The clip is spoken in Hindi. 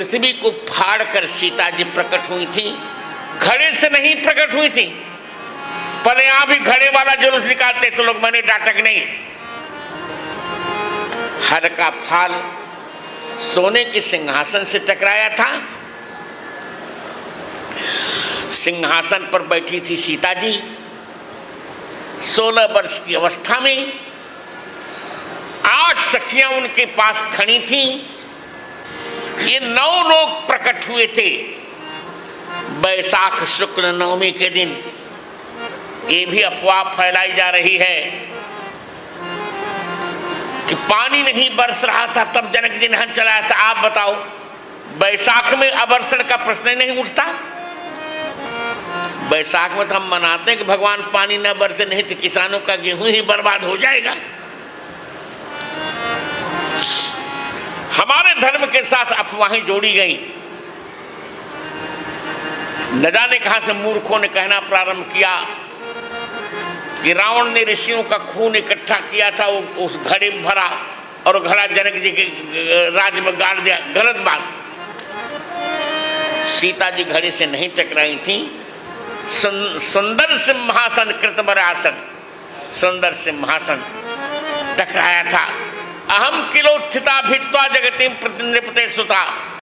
पृथ्वी को फाड़ कर सीता जी प्रकट हुई थी। घड़े से नहीं प्रकट हुई थी। पर यहाँ भी घड़े वाला जुलूस निकालते तो लोग मैंने डाटक नहीं। हर का फाल सोने के सिंहासन से टकराया था। सिंहासन पर बैठी थी सीता जी। सोलह वर्ष की अवस्था में आठ सखियाँ उनके पास खड़ी थी। ये नौ लोग प्रकट हुए थे। बैसाख शुक्ल नवमी के दिन ये भी अफवाह फैलाई जा रही है कि पानी नहीं बरस रहा था, तब जनक जी ने चलाया था। आप बताओ, बैसाख में अबरसण का प्रश्न नहीं उठता। बैसाख में तो हम मनाते हैं कि भगवान पानी न बरसे, नहीं तो किसानों का गेहूँ ही बर्बाद हो जाएगा। हमारे धर्म के साथ अफवाहें जोड़ी गई। न जाने कहाँ से मूर्खों ने कहना प्रारंभ किया कि रावण ने ऋषियों का खून इकट्ठा किया था उस घड़े में भरा और घड़ा जनक जी के, राज में गाड़ दिया। गलत बात। सीता जी घड़े से नहीं टकराई थी। सुंदर सिंहासन, कृतबर आसन। सुंदर सिंहासन टकराया था। अहम किलोत्थिता भित्वा ಜಗತಿ ಪ್ರತಿನಿಧಿ ಪ್ರತಿಸುತ್ತ